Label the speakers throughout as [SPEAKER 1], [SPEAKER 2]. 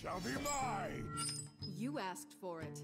[SPEAKER 1] shall be mine!
[SPEAKER 2] You asked for it.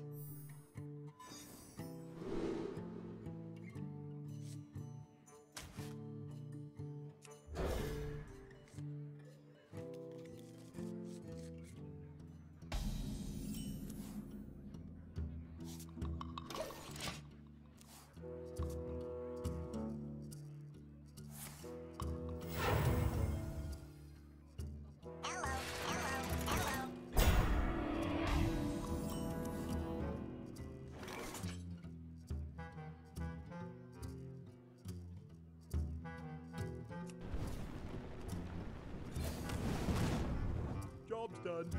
[SPEAKER 3] Done.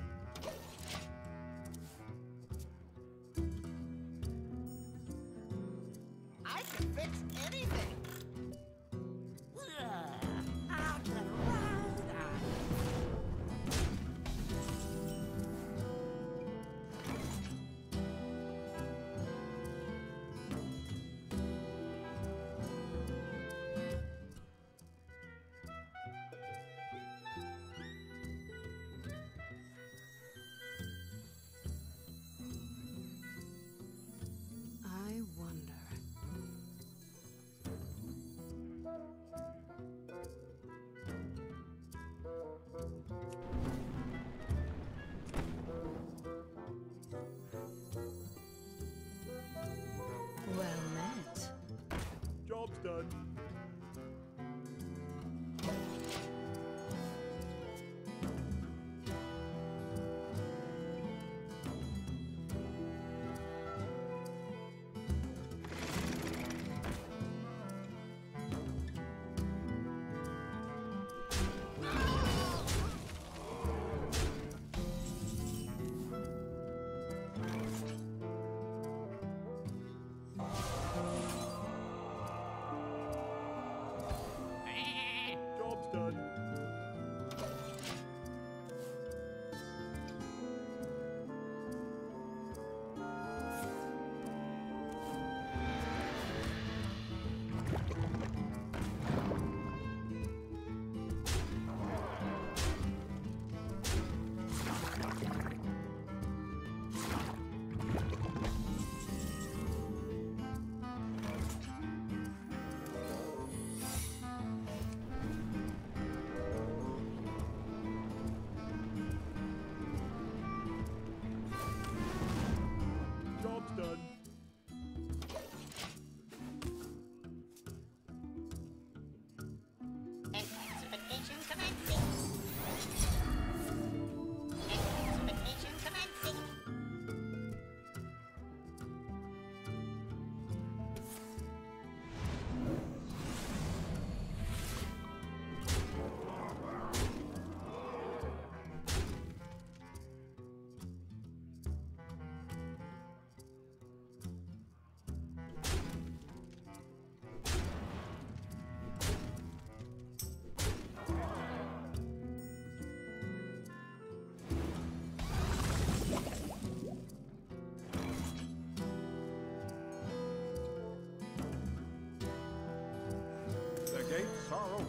[SPEAKER 4] I can fix anything.
[SPEAKER 3] Done. sorrow.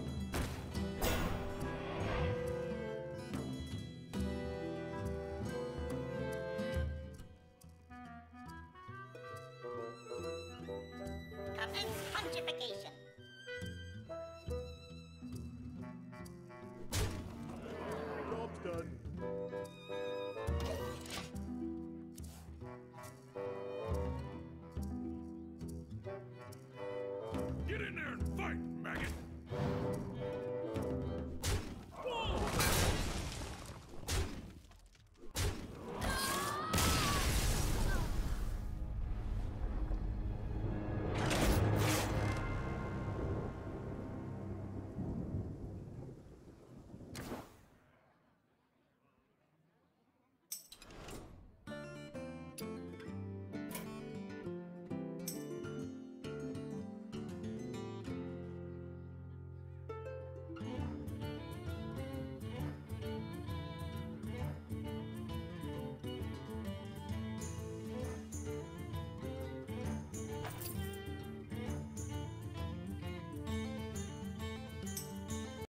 [SPEAKER 3] Commence. Job's done.
[SPEAKER 1] Get
[SPEAKER 4] in there